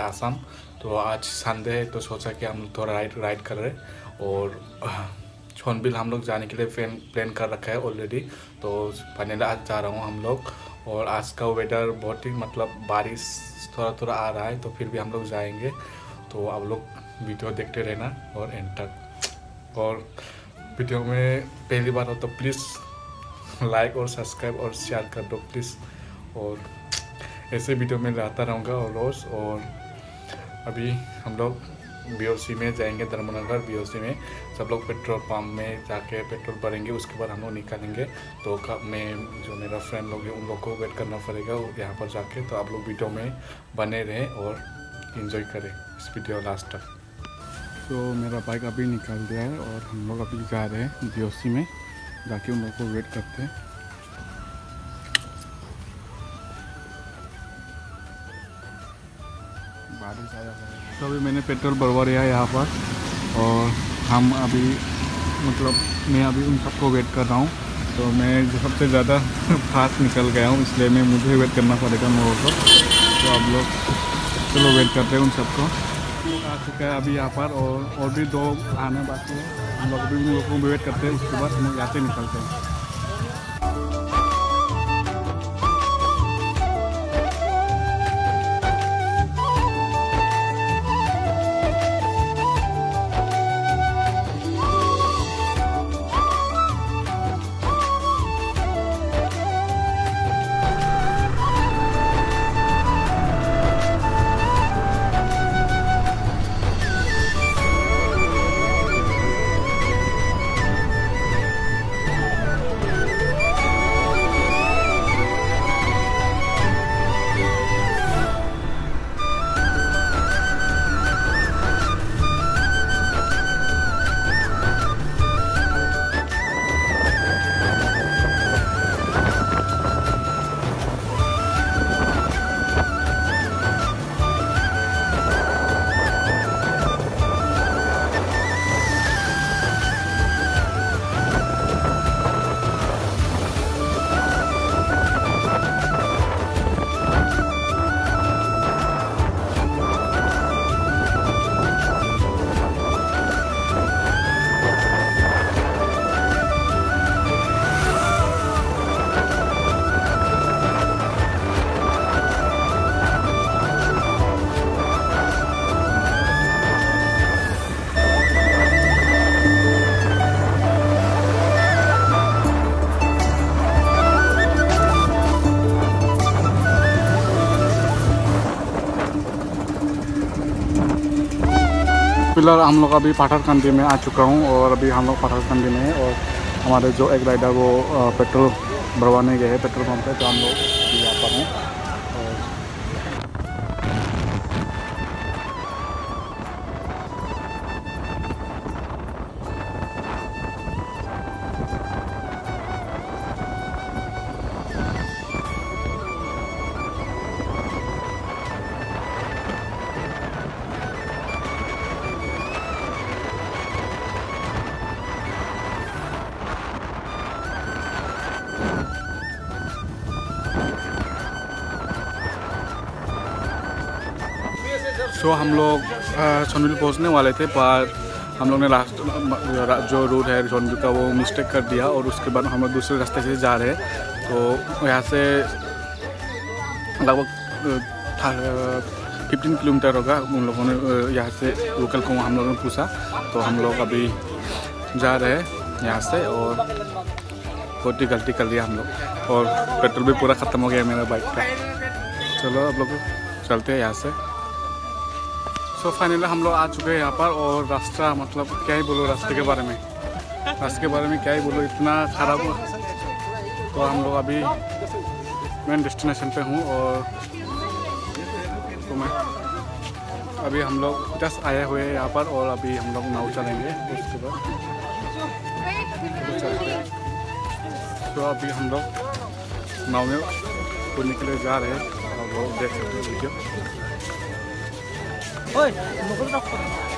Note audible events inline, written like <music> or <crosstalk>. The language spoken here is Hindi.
आसाम। तो आज संडे है तो सोचा कि हम थोड़ा राइड राइड कर रहे और छोनबिल हम लोग जाने के लिए प्लान प्लान कर रखा है ऑलरेडी तो फाइनली आज जा रहा हूँ हम लोग और आज का वेदर बहुत ही मतलब बारिश थोड़ा थोड़ा आ रहा है तो फिर भी हम लोग जाएँगे। तो आप लोग वीडियो देखते रहना और एंड तक और वीडियो में पहली बार हो तो प्लीज़ लाइक और सब्सक्राइब और शेयर कर दो प्लीज़ और ऐसे वीडियो में लाता रहूँगा और रोज़ और अभी हम लोग बीओसी में जाएँगे धर्मनगर बीओसी में। सब लोग पेट्रोल पंप में जाके पेट्रोल भरेंगे, उसके बाद हम लोग निकालेंगे। तो मैं, जो मेरा फ्रेंड लोग हैं, उन लोग को वेट करना पड़ेगा यहाँ पर जाके। तो आप लोग वीडियो में बने रहें और इन्जॉय करें इस वीडियो लास्ट तक। तो मेरा बाइक अभी निकाल दिया है और हम लोग अभी जा रहे हैं बीओसी में, जाके उन लोग को वेट करते हैं। तो अभी मैंने पेट्रोल भरवा लिया है यहाँ पर और हम अभी मतलब मैं अभी उन सबको वेट कर रहा हूँ। तो मैं सबसे ज़्यादा <laughs> फास्ट निकल गया हूँ, इसलिए मैं, मुझे वेट करना पड़ेगा लोगों को तो आप लोग चलो वेट करते हैं उन सबको। आ चुका है अभी यहाँ पर और और भी दो आने बाकी है। हम लोग अभी उन लोगों को वेट करते हैं, उसके बाद हम यहाँ से निकलते हैं। फ़िलहाल हम लोग अभी पाठारकंदी में आ चुका हूँ और अभी हम लोग पाठारकंदी में और हमारे जो एक राइडर वो पेट्रोल भरवाने गए हैं पेट्रोल पम्प पे तो हम लोग यहाँ पर हैं। सो so, हम लोग सोनबिल पहुँचने वाले थे पर हम लोग ने रास्ते जो रूट है सोनबिल का वो मिस्टेक कर दिया और उसके बाद हम लोग दूसरे रास्ते से जा रहे तो यहाँ से लगभग फिफ्टीन किलोमीटर होगा उन लोगों ने यहाँ से लोकल को हम लोगों ने पूछा। तो हम लोग अभी जा रहे हैं यहाँ से और बहुत ही गलती कर लिया हम लोग। और पेट्रोल भी पूरा ख़त्म हो गया मेरा बाइक का। चलो आप लोग चलते हैं यहाँ से। सो so, फाइनली हम लोग आ चुके हैं यहाँ पर और रास्ता मतलब क्या ही बोलो रास्ते के बारे में। रास्ते के बारे में क्या ही बोलो इतना ख़राब तो हम लोग अभी मेन डेस्टिनेशन पे हूँ और तो मैं अभी हम लोग जस्ट आए हुए हैं यहाँ पर और अभी हम लोग नाव चलेंगे उसके बाद। तो अभी हम लोग नाव में घूमने के लिए जा रहे हैं। और वो देख सकते हो वीडियो। おい残り